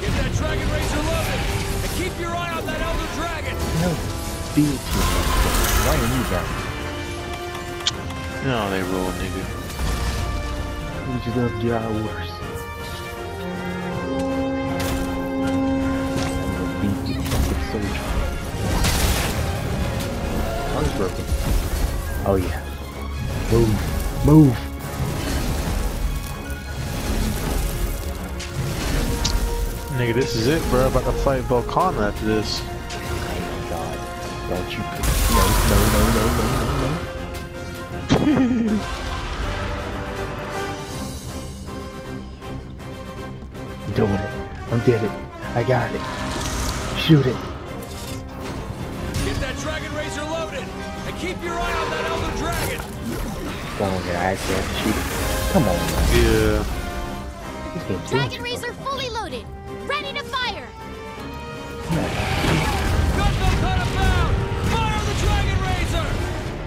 Get that Dragonator loaded! And keep your eye on that Elder Dragon! No, beat you. Why are you back? No, they roll, nigga. We just love Jar Wars. I'm gonna beat you fucking soldier. Arm's broken. Oh yeah. Move. Move. Nigga, this is it, bro. About to fight Volcana after this. Oh my god. Don't you no no no no no no no. I'm doing it. I'm did it. I got it. Shoot it. Get that Dragonator loaded! And keep your eye on that Elder Dragon! Go on there. I actually have to shoot it. Come on, man. Yeah. Dragon. Razor fully loaded. Ready to fire. Kind of bound! Fire the Dragonator!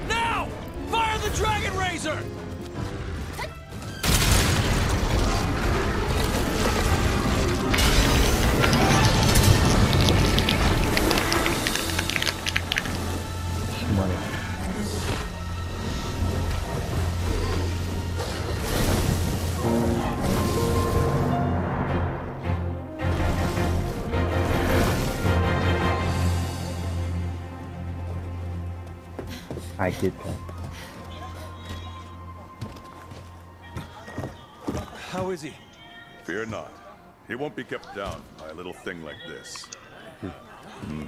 Now! Fire the Dragonator! Is he? Fear not. He won't be kept down by a little thing like this. Hmm.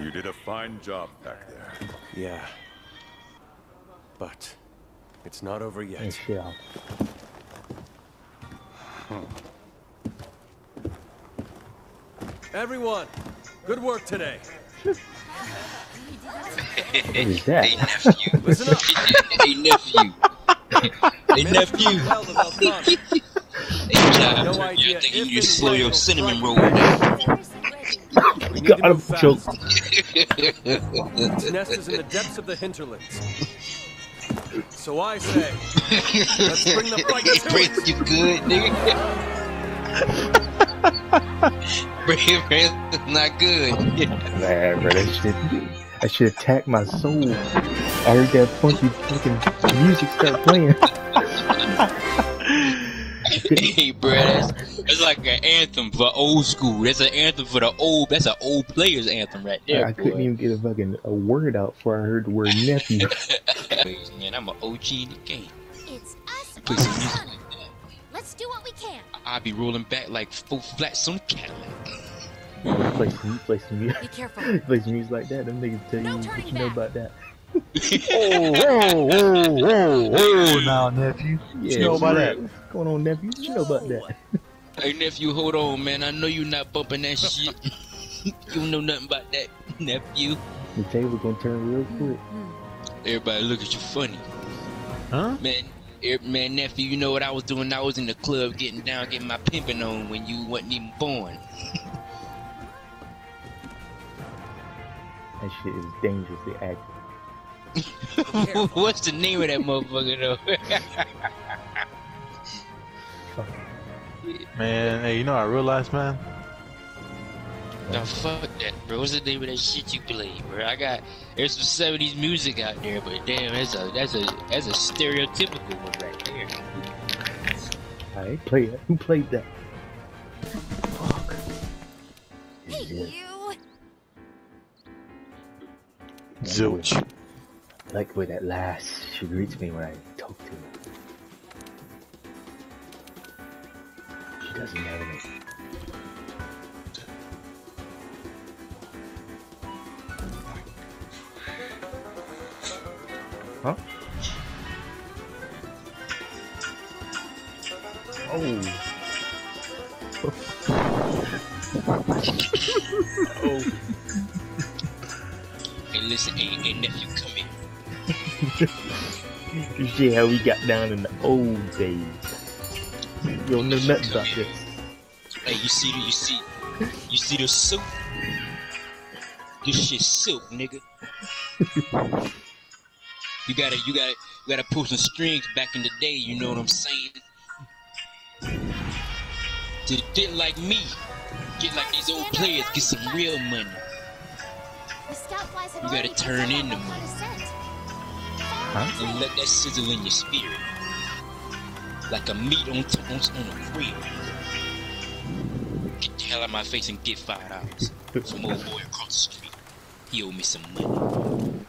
You did a fine job back there. Yeah. But it's not over yet. Hey, shit out. Everyone, good work today. What is that? Hey nephew. Listen up. hey nephew. hey nephew. Hell of Hey child. No You're idea thinking you slow when your cinnamon strike. roll down. We need Got to him move fast. nest is in the depths of the hinterlands. So I say, let's bring the fight Hey, to Prince, it. you good, nigga? Brave Prince not good. Man, bro, that shit, that shit attacked my soul. I heard that funky fucking music start playing. hey, bro, that's, that's like an anthem for old school. That's an anthem for the old. That's an old player's anthem right there. I couldn't even get a fucking a word out before I heard the word nephew. Man, I'm an OG in the game. It's us Play or some music none. like that. Let's do what we can. I be rolling back like full flats on a Cadillac. play some, play some music, Be careful. play some music like that. Them niggas tell No you what turning you know about that. Oh, whoa, whoa, whoa, whoa, now, nephew. Yeah, you know about right. that? What's going on, nephew? You know about that? Hey nephew, hold on, man. I know you're not bumping that shit. you know nothing about that, nephew. The table gonna turn real quick. Everybody look at you funny, Huh? man. er- Man, nephew, you know what I was doing? I was in the club getting down, getting my pimping on when you wasn't even born. That shit is dangerously active. What's the name of that motherfucker though? Man, hey, you know what I realized, man? Now fuck that, bro. What's the name of that shit you play, bro? I got there's some seventies music out there, but damn, that's a that's a that's a stereotypical one right there. I play it. Who played that? Fuck. Hey, Yeah. you. Zilch. I like the way that lass she greets me when I talk to her. She doesn't know me. Huh? Oh. oh. Hey, listen, hey, hey nephew, come here. You see how we got down in the old days. You don't know nothing about this. Hey, you see you see you see the soup? This shit silk, nigga. you gotta you gotta you gotta pull some strings back in the day, you know what I'm saying? So get like me. Get like these old players. Get some real money. The scout flies have You gotta turn up in the money. Huh? And let that sizzle in your spirit. Like a meat on, t- on, on a grill. Get the hell out of my face and get five dollars. Some old boy across the street. He owe me some money.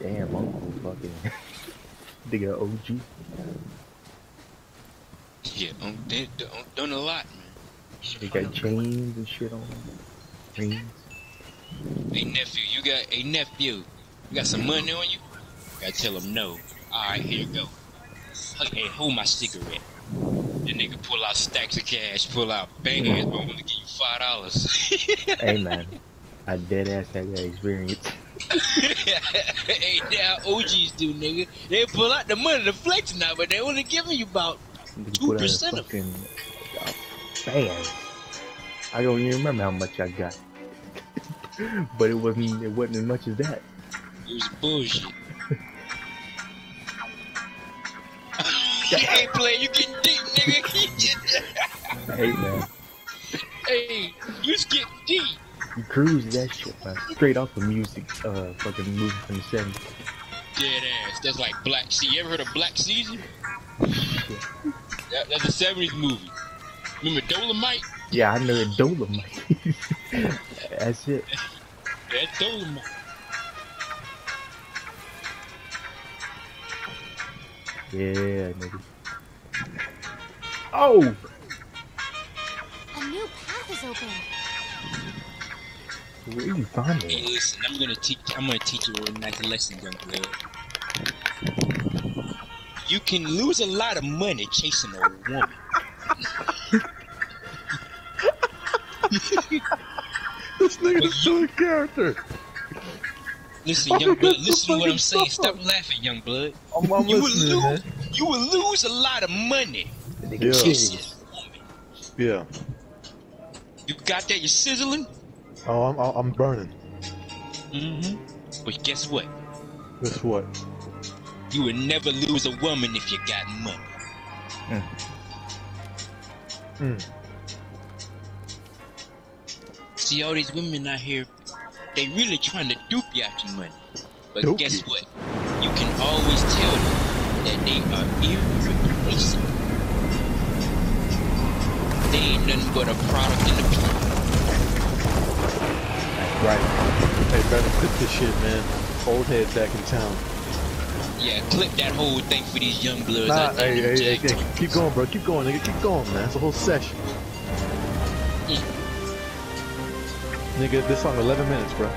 Damn, uncle fucking. Nigga OG. Yeah, um, they, they, um, done a lot, man. They got chains and shit on. Rings. Hey nephew, you got a nephew. You got some money on you? Gotta tell him no. Alright, here you go. Hey, hold my cigarette. The nigga pull out stacks of cash, pull out bands, I'm gonna give you five dollars. Hey man, I dead ass had that experience. hey, now OGs do, nigga. They pull out the money to flex now, but they only giving you about Nigga put out a 2% of it. fucking uh. I don't even remember how much I got, but it wasn't. It wasn't as much as that. it was bullshit. Hey, play, you getting deep, nigga. Hey man, hey, you just getting deep. you cruise that shit, man. Straight off the music, uh, fucking movie from the '70s. Dead ass. That's like Black Sea. You ever heard of Black Caesar? That, that's a 70s movie. Remember Dolomite? Yeah, I know it Dolomite. That's it. That's Dolomite. Yeah, nigga. Oh, A new path is open. where are you find Hey, listen, I'm gonna teach. I'm gonna teach you a nice lesson, young blood. You can lose a lot of money chasing a woman. This nigga's still a character. Listen, young blood. Listen to what I'm saying. Stop laughing, young blood. I'm, I'm You will listening, man. lose. You will lose a lot of money Yeah. chasing serious. a woman. Yeah. You got that? You sizzling? Oh, I'm, I'm- I'm burning. Mm-hmm. But guess what? Guess what? You would never lose a woman if you got money. Mm. See all these women out here, they really trying to dupe you out your money. But Dupe guess you? what? You can always tell them that they are irreplaceable. They ain't nothing but a product in the plant. Right. Hey, better quit this shit, man. Old head back in town. Yeah, clip that whole thing for these young bloods Nah, hey, hey, hey, hey, keep going, bro. Keep going, nigga. Keep going, man. It's a whole session. Mm. Nigga, this song 11 minutes, bro.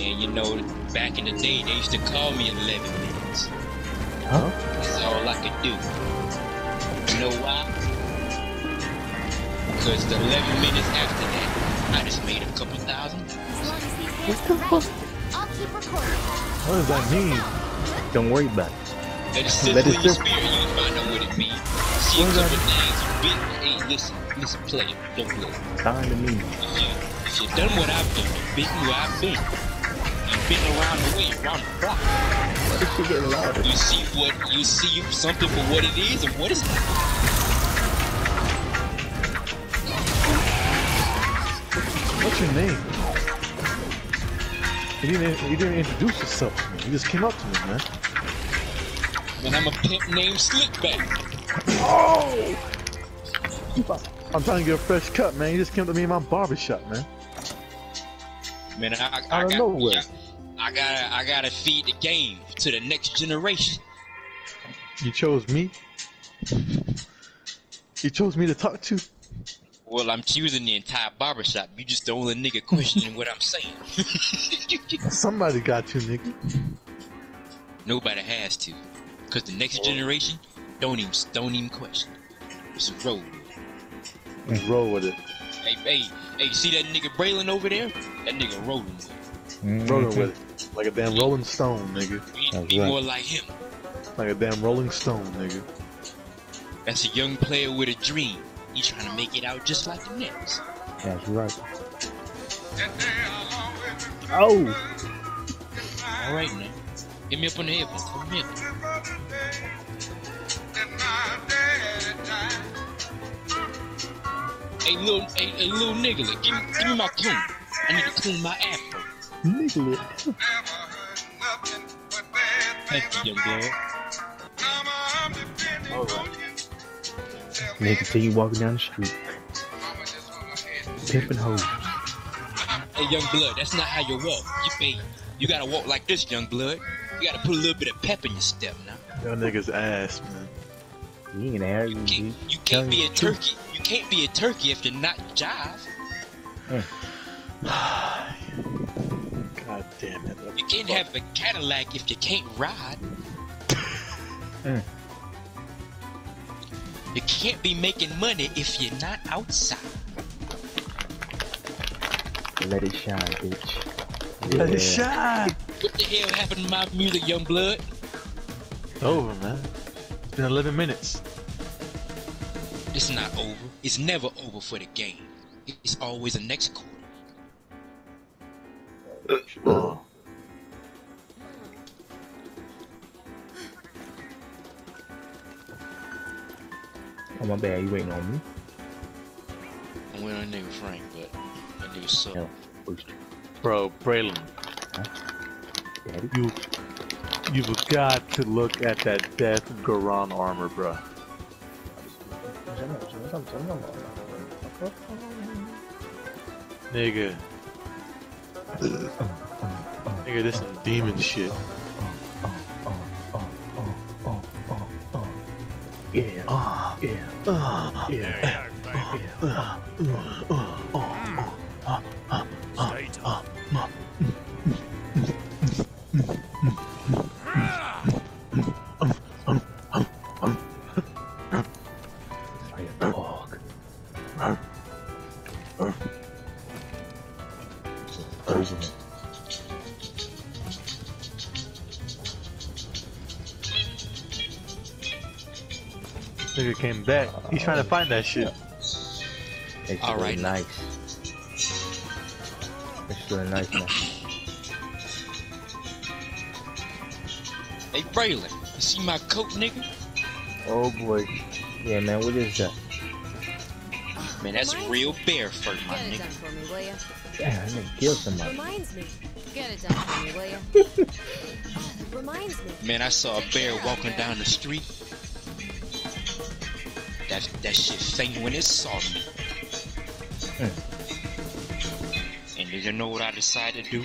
And you know, back in the day, they used to call me 11 minutes. Huh? That's all I could do. You know why? Because the 11 minutes after that, I just made a couple thousand. As long as these hands are ready, I'll keep recording. What does that mean? Don't worry about it. And it's Let sizzle it in your simmer. spirit, you find out what it means. See a What does couple names, big, hey, listen, listen, play it, don't play it. Time to me. If you, if you done what I've done, you've been where I've been, around the way, around the block. This shit getting louder. You see what, you see something for what it is and what it's not. What's your name? You didn't, you didn't introduce yourself to me. You just came up to me, man. And I'm a pimp named Slickback. Oh! I'm trying to get a fresh cut, man. You just came to me in my barbershop, man. Man, I, I, I got, nowhere. I gotta, I gotta feed the game to the next generation. You chose me. You chose me to talk to. Well, I'm choosing the entire barbershop. You just the only nigga questioning what I'm saying. Somebody got you, nigga. Nobody has to, cause the next generation don't even, don't even question. It's a road. Roll with it. Hey, hey, hey, see that nigga Braylon over there? That nigga rolling with it. Rolling with it. Like a damn Rolling Stone, nigga. Be, That's be right. more like him. Like a damn Rolling Stone, nigga. That's a young player with a dream. He trying to make it out just like the next. That's right. Oh, All right, now. Hit me up on the headphones. Hit me up. Hey, little, hey, hey, little nigga, give me, give me my comb. I need to clean my afro. Nigga. Thank you, young blood. Nigga see you walking down the street. Pimping hoes. Hey, young blood, that's not how you walk. You. You gotta walk like this, young blood. You gotta put a little bit of pep in your step now. Y'all niggas ass, man. You ain't there. You You, can't, you, can't be a turkey. You can't be a turkey if you're not jive. God damn it. You can't have a Cadillac if you can't ride. Mm. You can't be making money if you're not outside. Let it shine, bitch. Let it shine. What the hell happened to my music, young blood? It's over, man. It's been 11 minutes. It's not over. It's never over for the game. It's always the next quarter. My bad, you waiting on me? I'm with a nigga Frank, but that nigga suck. No. Bro, Braylon, Daddy. you, you've got to look at that Death Garon armor, bro. Nigga. Nigga, this is demon shit. Yeah. Ah, Yeah. ah, Yeah. Stay tough. Like a dog. Over it. Nigga came back. He's trying to find that shit. Makes it All really right. nice. It's really nice now. Hey, Braylon, you see my coat, nigga? Oh boy. Yeah, man, what is that? Man, that's Reminds real bear fur, my Get it nigga. done for me, will ya? Damn, I didn't kill somebody. Reminds me. Get it done for me, will ya? Reminds me. Man, I saw a bear walking down the street. That that shit faint when it saw me. Hmm. And did you know what I decided to do?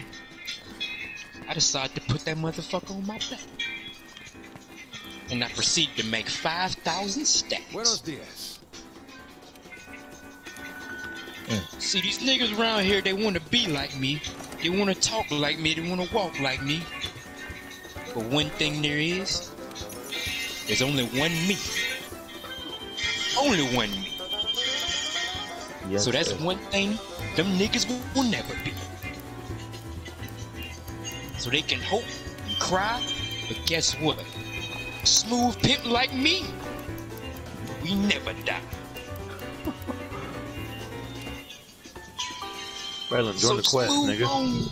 I decided to put that motherfucker on my back. And I proceeded to make 5,000 stacks. Buenos dias. Hmm. See, these niggas around here, they want to be like me. They want to talk like me. They want to walk like me. But one thing there is, there's only one me. Only one me. Yes, so that's one thing them niggas will, never be. So they can hope and cry, but guess what? Smooth pimp like me, we never die. Braylon, join the So quest, move nigga. On,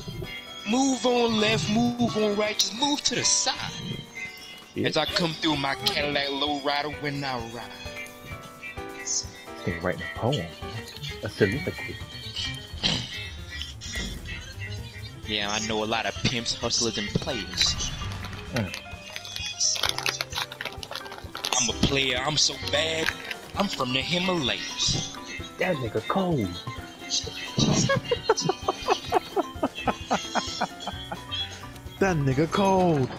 move on left, move on right, just move to the side. Yeah. As I come through my Cadillac lowrider when I ride. Think writing a poem. A soliloquy. Yeah, I know a lot of pimps, hustlers, and players. Mm. I'm a player, I'm so bad, I'm from the Himalayas. That nigga cold. That nigga cold.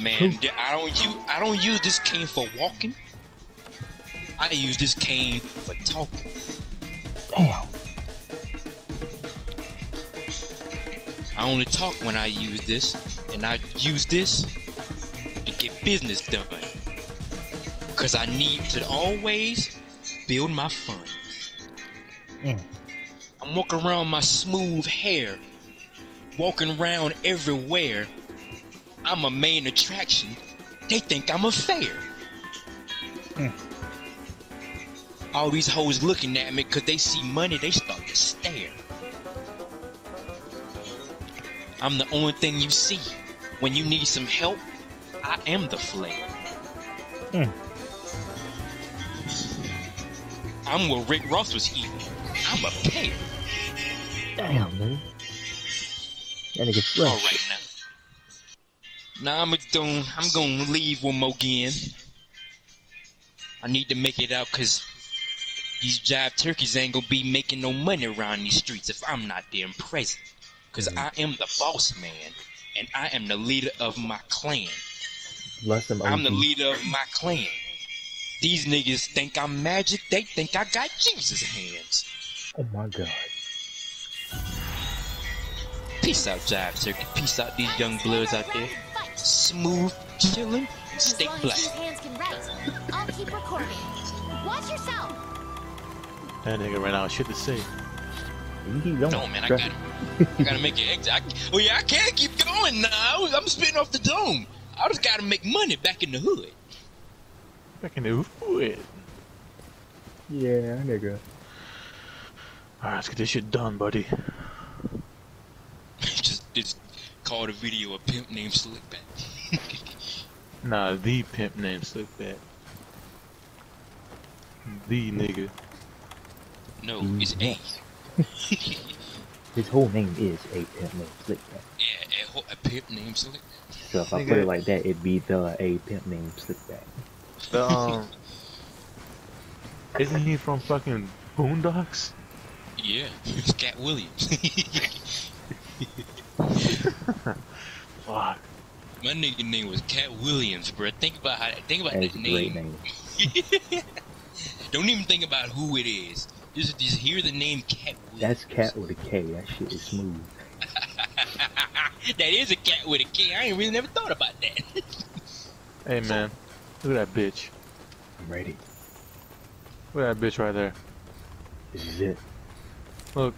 Man, I don't use I don't use this cane for walking. I use this cane for talking. Damn. I only talk when I use this, and I use this to get business done. Cause I need to always build my funds. Mm. I'm walking around my smooth hair, walking around everywhere. I'm a main attraction. They think I'm a fair. All these hoes looking at me cause they see money, they start to stare. I'm the only thing you see. When you need some help, I am the flare. Mm. I'm what Rick Ross was eating. I'm a pear. Damn, man. That nigga fresh. All right now. Now I'm gonna I'm going to leave one more again. I need to make it out because these jive turkeys ain't gonna be making no money around these streets if I'm not there and present. Because mm-hmm. I am the boss man, and I am the leader of my clan. Bless him. I'm the leader of my clan. These niggas think I'm magic. They think I got Jesus hands. Oh my god. Peace out, Jive Turkey. Peace out, these young bloods out there. Smooth, chillin', and As stay long as black. That nigga ran out of shit to say. You keep going. No, man, I gotta, I gotta make it. I, well, yeah, I can't keep going now. I'm spitting off the dome. I just gotta make money back in the hood. Back in the hood. Yeah, nigga. Alright, let's get this shit done, buddy. just, just call the video a pimp named Slickback. Nah, the pimp named Slickback. The nigga. No, Mm, it's A. His whole name is A Pimp Named Slickback. Yeah, a, ho- a pimp named Slickback. So if I put it like that, it'd be the A Pimp Named Slickback. The, um. Isn't he from fucking Boondocks? Yeah, it's Katt Williams. Fuck. My nigga name was Katt Williams, bro. Think about how. Think about That's that a great name. name. Don't even think about who it is. Just, just hear the name Katt Williams. That's cat with a K. That shit is smooth. that is a cat with a K. I ain't really never thought about that. Hey man, look at that bitch. I'm ready. Look at that bitch right there. This is it. Look.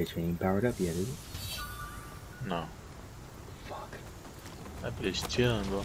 Bitch ain't powered up yet, is it? No. Fuck. That bitch chilling, bro.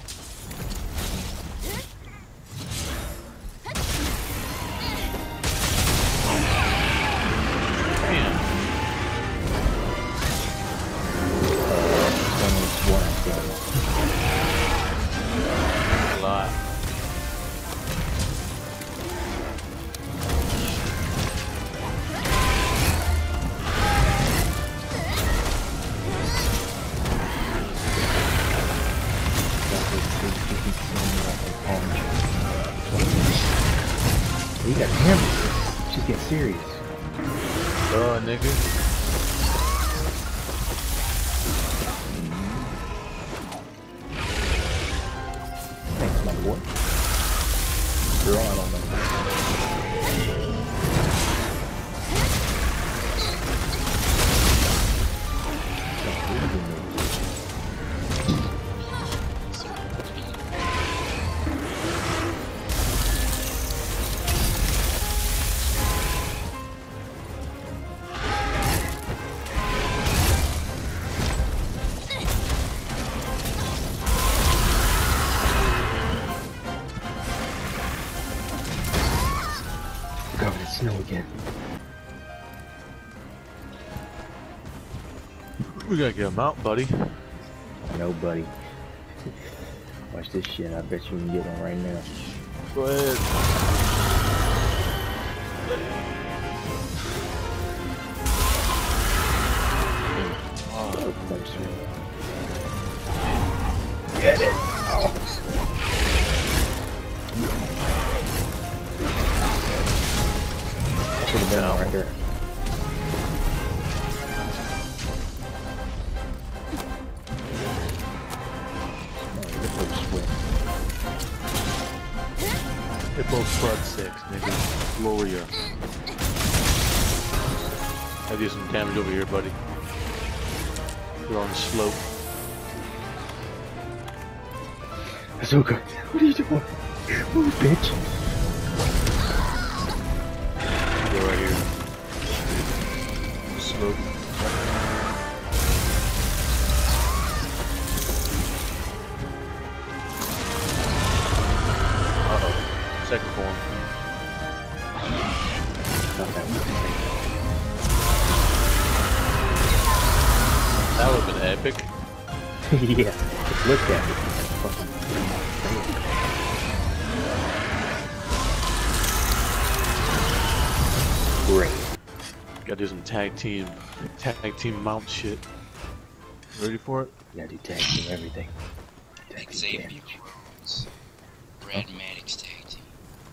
We gotta get him out, buddy. No, buddy. Watch this shit. I bet you can get one right now. Go ahead. Oh, damage over here, buddy. You're on the slope. Azuka, what are you doing? Move, bitch. Go right here. Slope. Team, tag team mount shit. Ready for it? Gotta do tag team everything. Tag team Xavier damage. Jones. Brad Maddox tag team.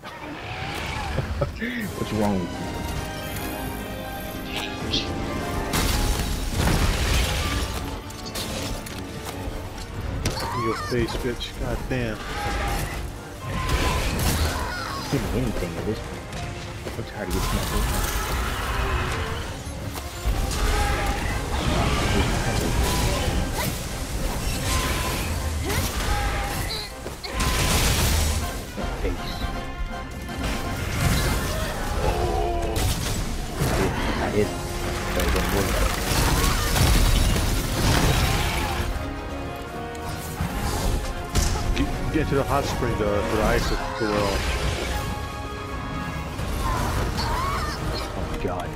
What's wrong with you? In your face, bitch. God damn. Give me anything at this point. I'm tired of getting smacked Get, to the hot spring for the ice to wear off. Oh my god.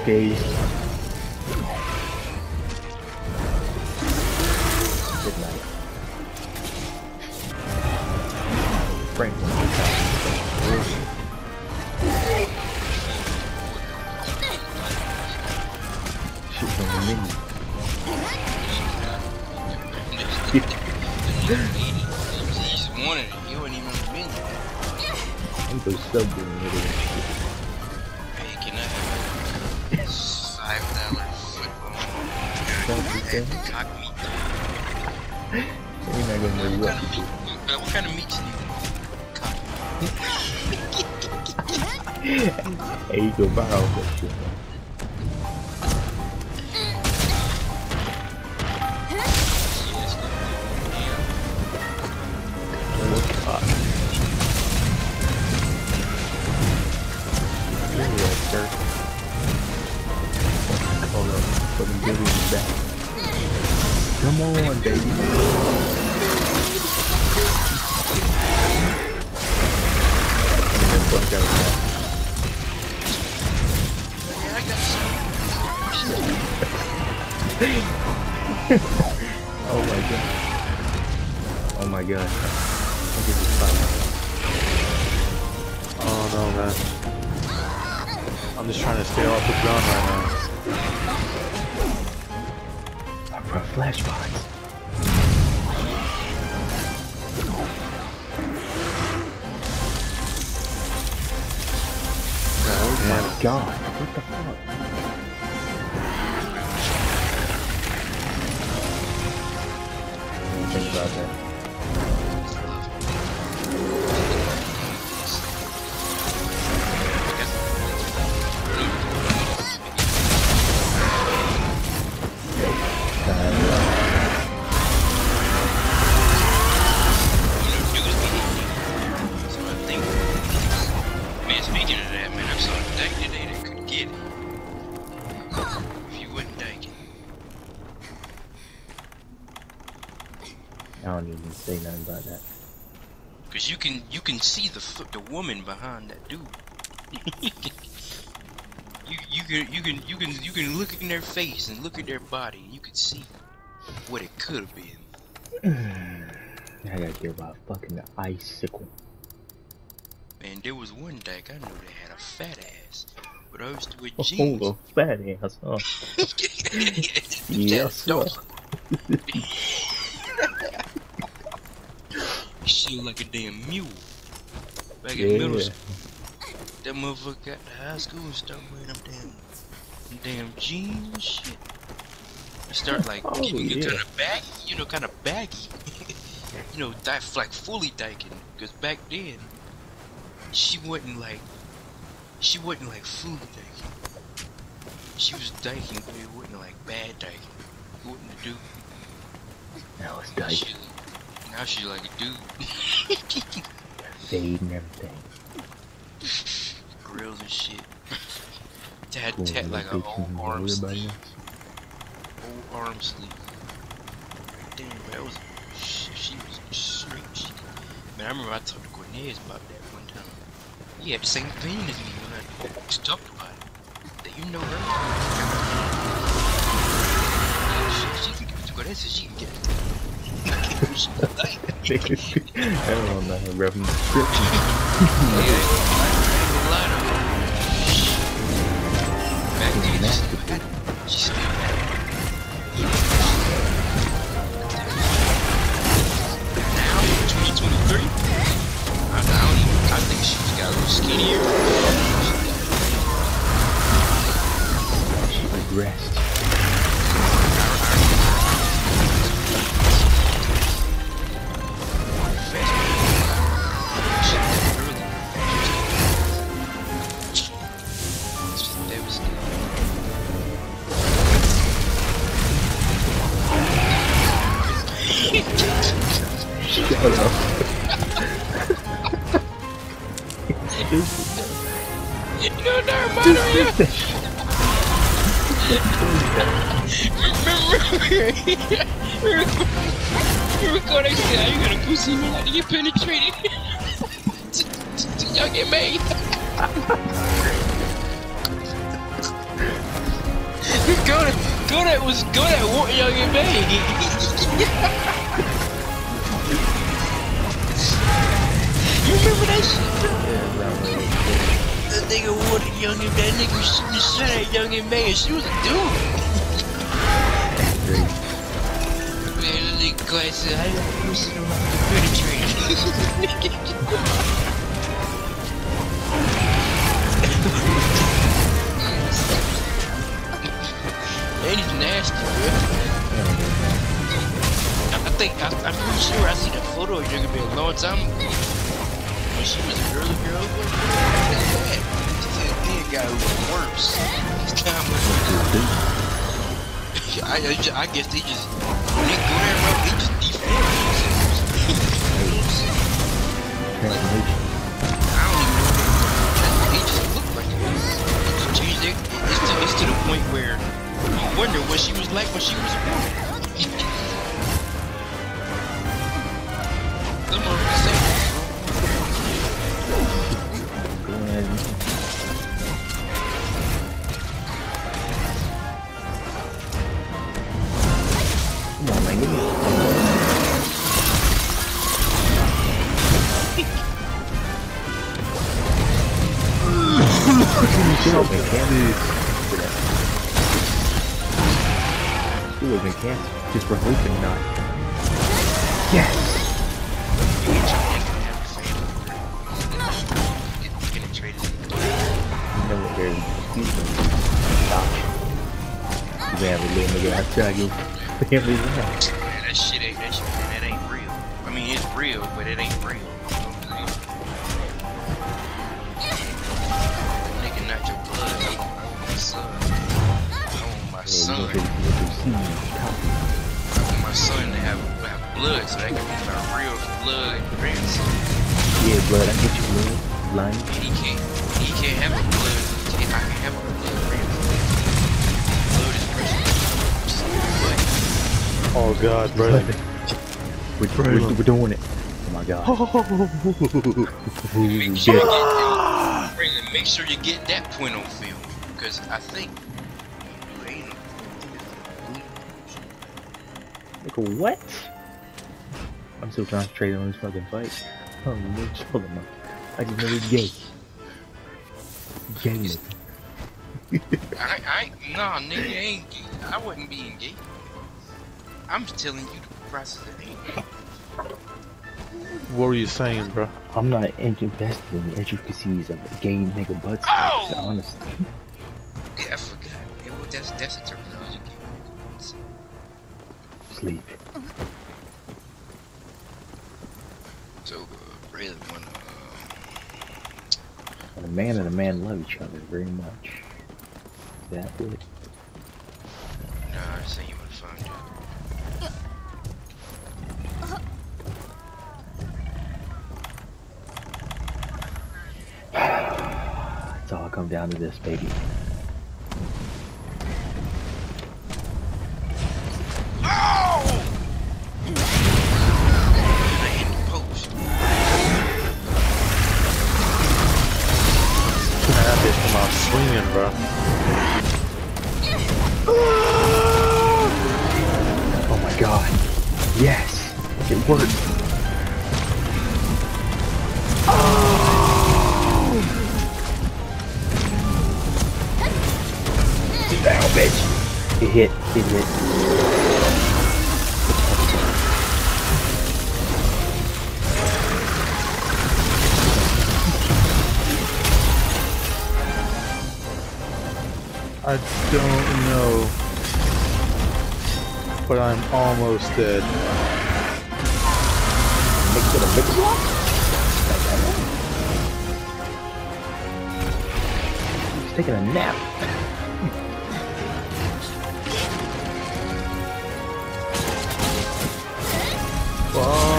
Engage. Football? Don't you think? Cock meat. You're not gonna move What up. kind of meat? What kind of meat you need? Cock. Hey, you go viral with that shit. Come on, baby. I brought flashbacks. Oh my god. What the fuck? Think about that. Can you can see the the woman behind that dude. you you can you can you can you can look in their face and look at their body and you can see what it could have been. I gotta hear about fucking the icicle. And there was one dyke I knew that had a fat ass, but I was with Oh, jeans. a fat ass, huh? Yes, sir. She looked like a damn mule. Back in middle school, that motherfucker got to high school and started wearing them damn, them damn jeans and shit. I started like Oh, getting yeah. kind of baggy, you know, kind of baggy. you know, di- like fully diking. Cause back then, she wasn't like, she wasn't like fully diking. She was diking, but it wasn't like bad diking. It wasn't a dude. Now it's she, now she's like a dude. fade and everything. Grills and shit. Dad Cool, tat like a bitch whole and arm sleeve. Whole arm sleeve. Damn, that was she, she was straight. She, man, I remember I talked to Cornelius about that one time. He had the same opinion as me when I talked about it. That you know her. She, she can give it to Cornelius, she can get it. I don't know, bro. From description. Get penetrated?" to, to, young and May. go to, go that was go that war young and May. you remember that shit? That nigga wanted young and that nigga was shooting the shit at young and May, and she was a dude. Man, that nigga said, I got a pussy to penetrate. He's nasty, bro. I think, I, I'm pretty sure I seen a photo of May a long time ago. When she was a girly girl, but that's bad. She said, then guy was worse. It's kind of I, I, I guess they just, they Transformation. I don't even know. Just look like it. It's, to, the point where wonder what she was like when she was. Some of them say, Open cancer. Just for hoping not. Yes! they're Stop. You have a little nigga outside your family have blood so that can be my real blood grandson. Yeah, blood, I get you, blood. Blind. And he can't, he can't have a blood. He can't, I can have a blood grandson. Blood is precious. Oh God, brother. We're, we're, we're doing it. Oh my god. make sure you get, Brandon, make sure you get that point on film because I think Like ain't. What? I'm so concentrated on this fucking fight. Oh, no, chill him I just know he's gay. Gay nigga. I, I, nah, nigga, ain't gay. I wasn't being gay. I'm just telling you the process that ain't. What were you saying, bro? I'm not invested in the intricacies of a gay nigga butt Oh! stuff, honestly. Yeah, I forgot. Yeah, well, that's that's a terminology. Sleep. So, uh, really wanna. Uh, a man and a man love each other very much. That it? nah, I think you wanna find out. It's all come down to this, baby. Bro. Oh my god. Yes. It worked. Oh! Down, bitch. It hit. It hit. Don't know. But I'm almost dead. Next to the big block? He's taking a nap. Fuck,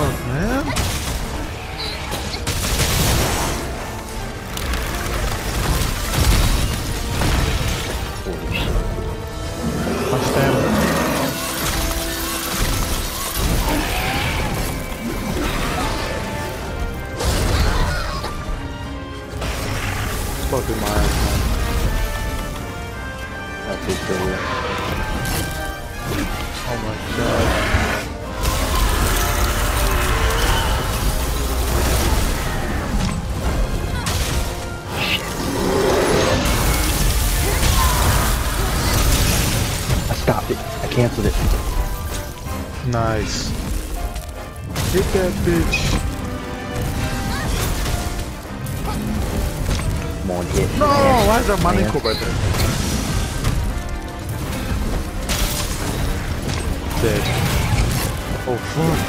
Come on, hit. No, man. why is there money corp right there? Dead. Oh fuck.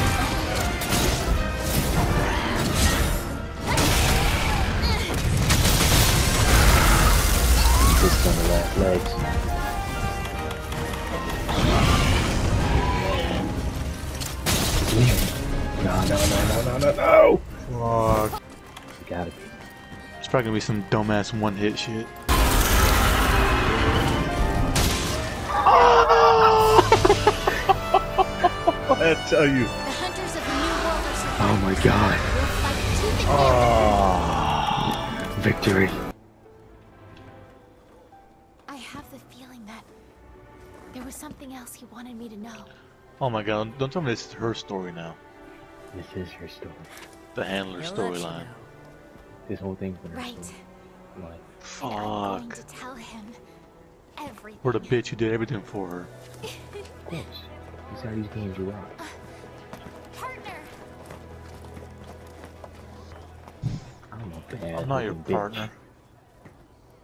Just on the last legs. No, no, no, no, no, no, no! Fuck. Got it. It's probably gonna be some dumbass one hit shit. Oh! I tell you. The hunters of the new world are surviving. Oh my god. We'll fight tooth and nail. Oh, victory. I have the feeling that there was something else he wanted me to know. Oh my god, don't tell me this is her story now. This is her story. The handler He'll you storyline. Know. This whole thing's been Right. story. Like, And I'm going Fuck. to tell him everything. We're the bitch who did everything for her. of course. These are these games you uh, want. Partner! I'm a bad I'm not your looking bitch. partner.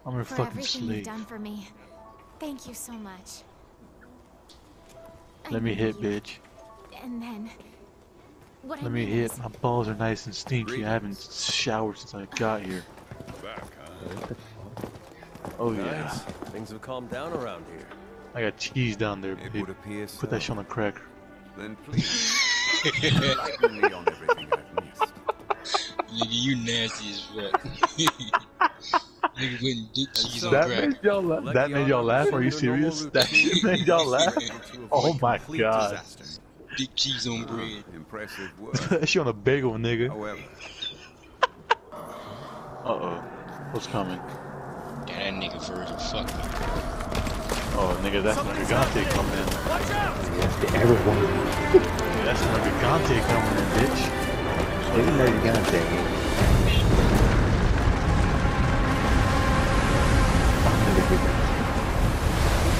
I'm your For fucking everything you've slave. done for me. Thank you so much. I Let me hit, you. bitch. And then. What I Let me mean hit. is, My balls are nice and stinky. I haven't showered since I got here. Back, huh? What the? Oh Nice. yeah. Things have calmed down around here. I got cheese down there, It babe. would appear so. Put that shit on the cracker. Then please, enlighten me on everything I've missed. Nigga, you nasty as fuck. Nigga putting dick cheese on That crack. made y'all laugh. Let That made y'all laugh. of Are you serious? That shit made y'all laugh. be able to Oh my God. disaster. Dick cheese on bread. Impressive work. that shit on a bagel, nigga. However, Uh oh. What's coming? Yeah, that nigga Virgil, fuck me. Oh, nigga, that's Nagagante coming in. Watch out! Yes, to everyone. Yeah, that's Nagagante coming in, bitch. Maybe now you're gonna take it.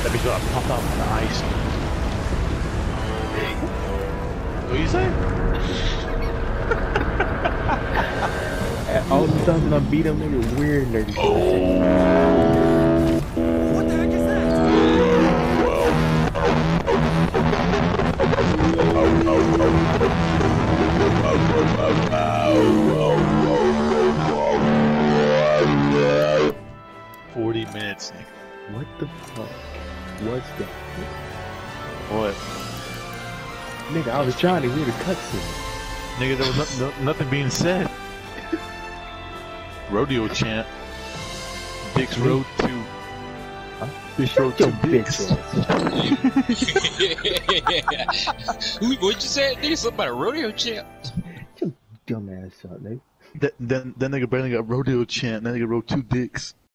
That bitch got popped out on the ice. What you say? All the times when I beat him, nigga, weird nerdy. Oh. What the heck is that? Forty minutes, nigga. What the fuck was that? What? Nigga, I was trying to hear the cutscene. Nigga, there was no, no, nothing being said. Rodeo champ. Dick's Road 2. Huh? Dick's Road Your 2 bitch Dicks. ass. Who, what you said? Nigga, something about a rodeo champ. Dumbass up, nigga. That, then, that nigga barely got rodeo chant. That nigga wrote two dicks.